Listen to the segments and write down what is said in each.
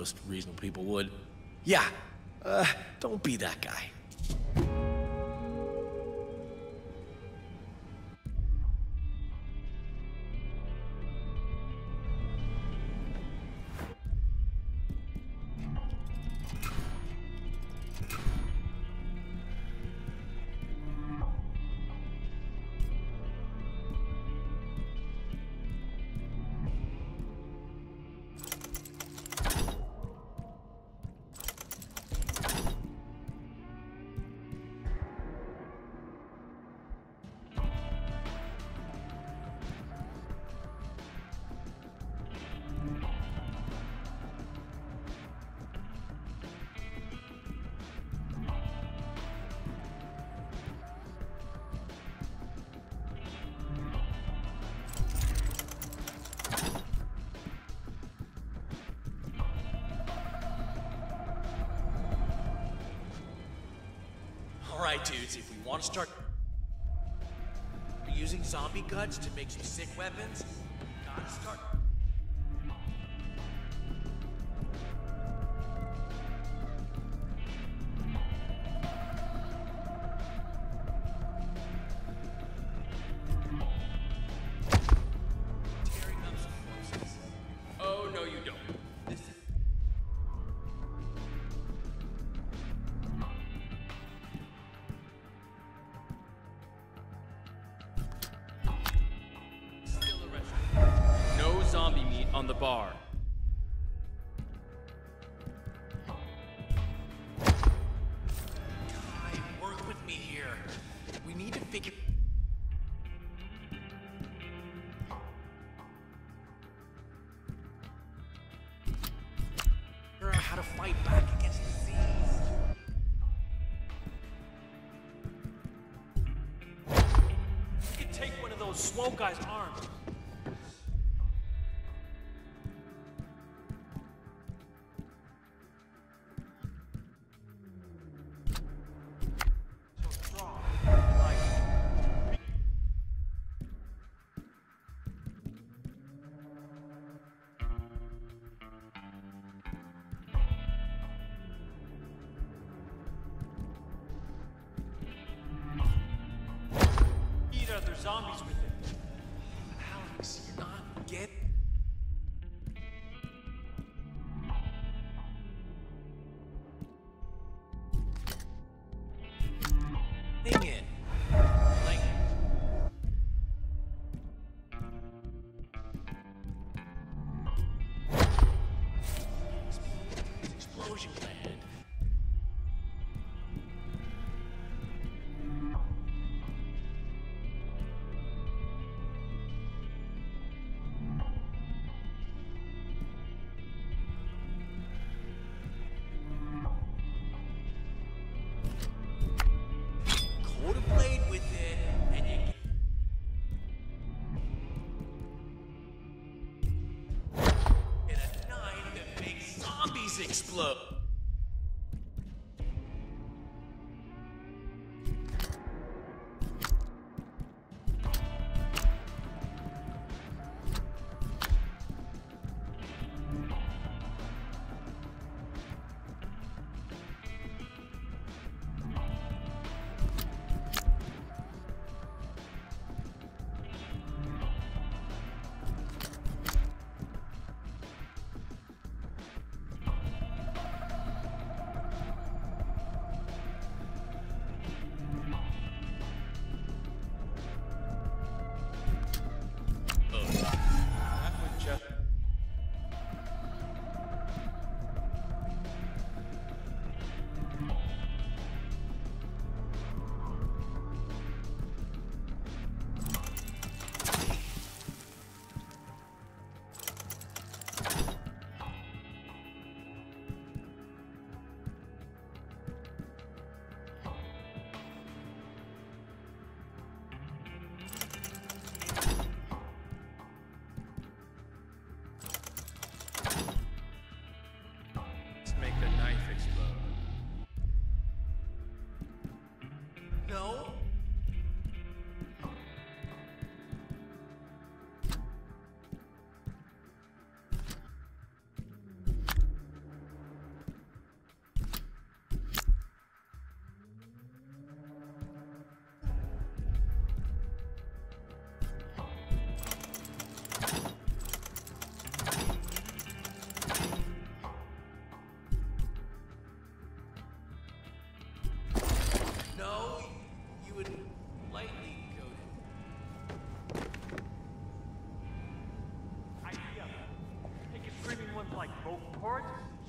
most reasonable people would. Yeah, uh, don't be that guy. Dudes, if we want to start using zombie guts to make some sick weapons, gotta start. Zombie meat on the bar. Work with me here. We need to figure. how to fight back against disease. Can take one of those swole guys'. Zombies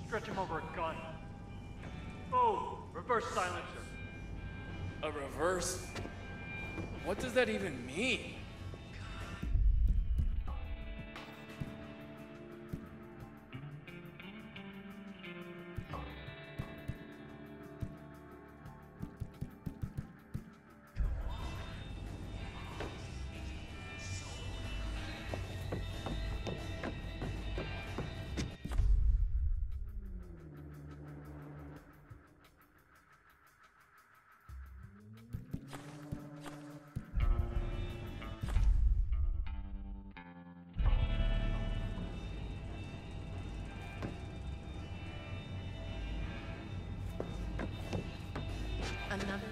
stretch him over a gun. Oh, reverse silencer. A reverse? What does that even mean? another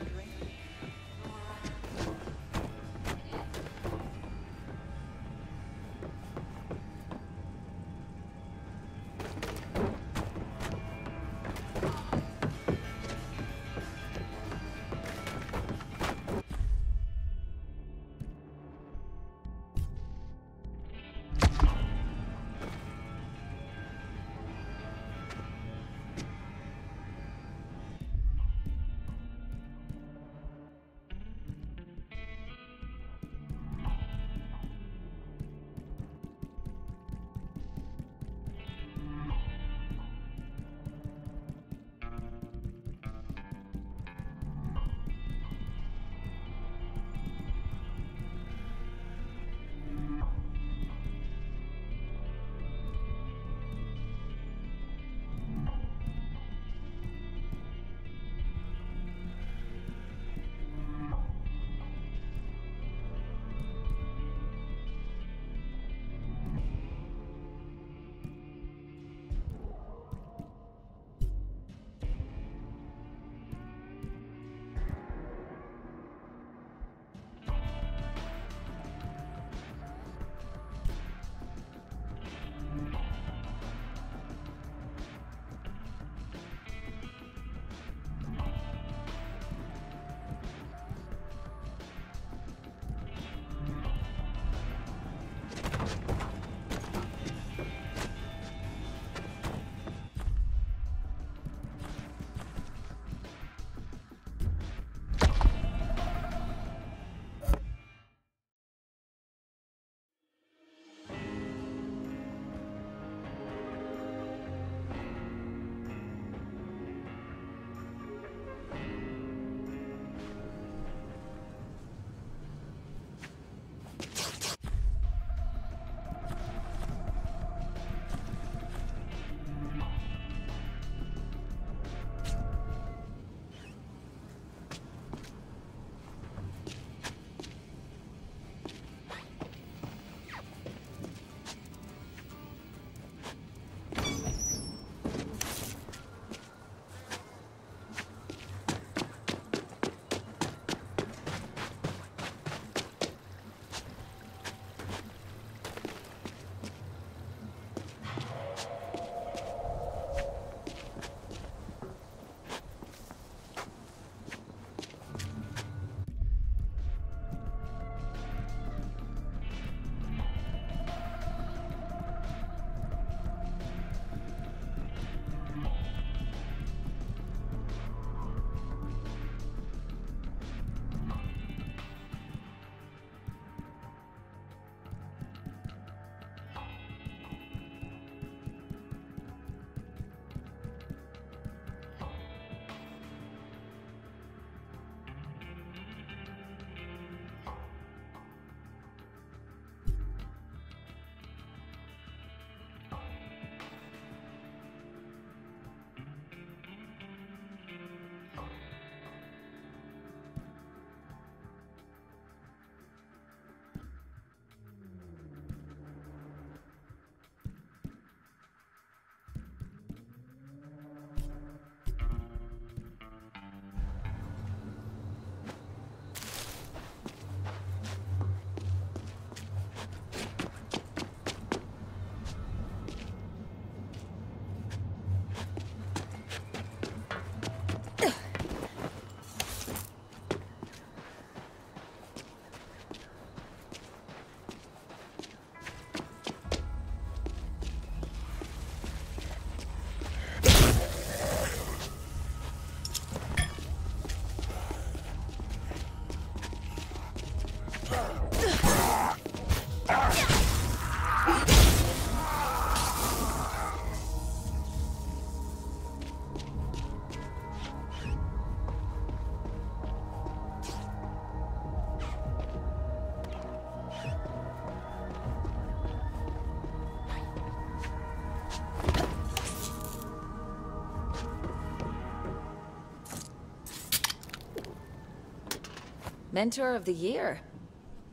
Mentor of the year.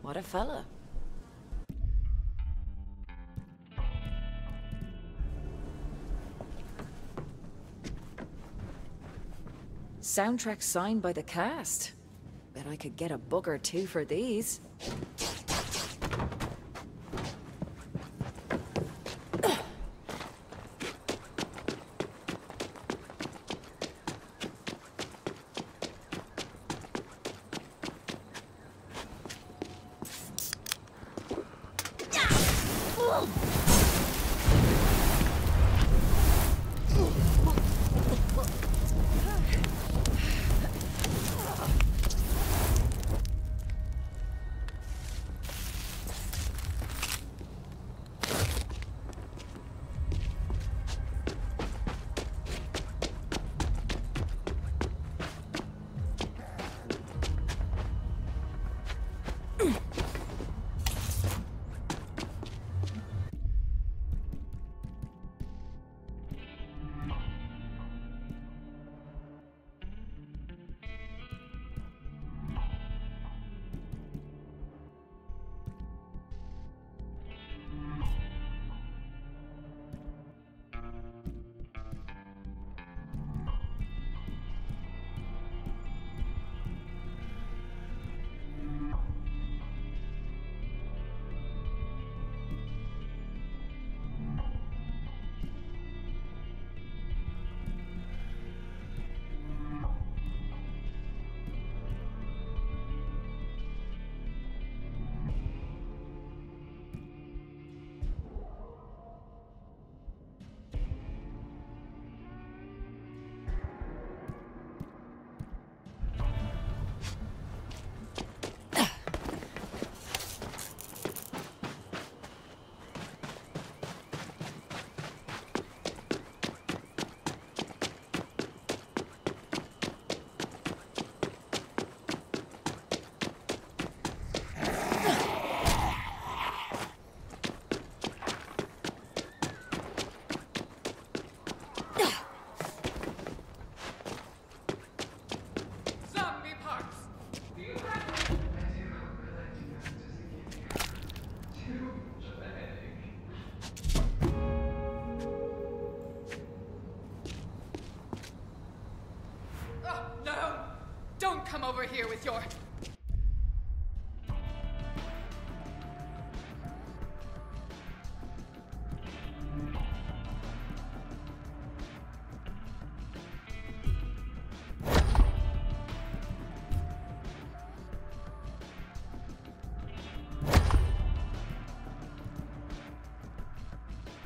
What a fella. Soundtrack signed by the cast. Bet I could get a book or two for these. Over here with your...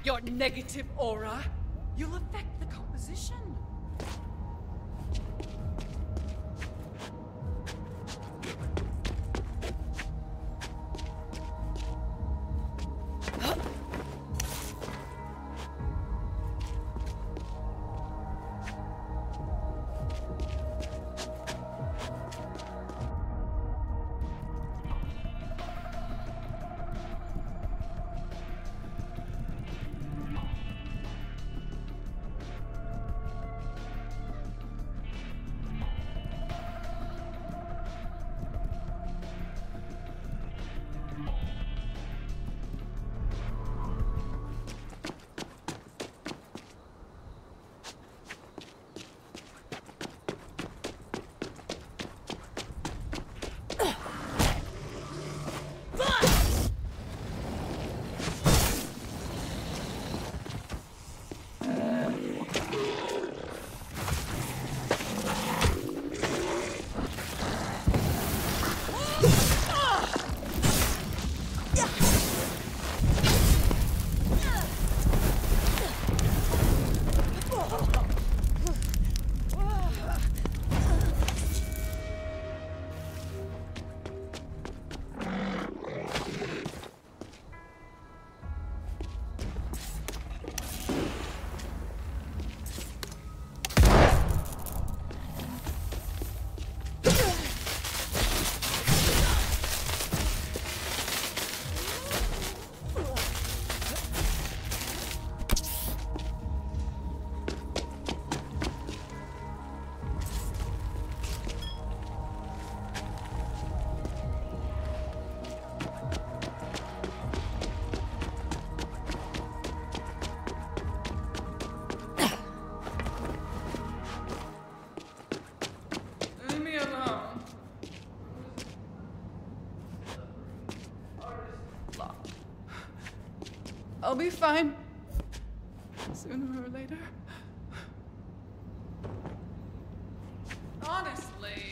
Your negative aura. You'll affect the composition. I'll be fine. Sooner or later. Honestly.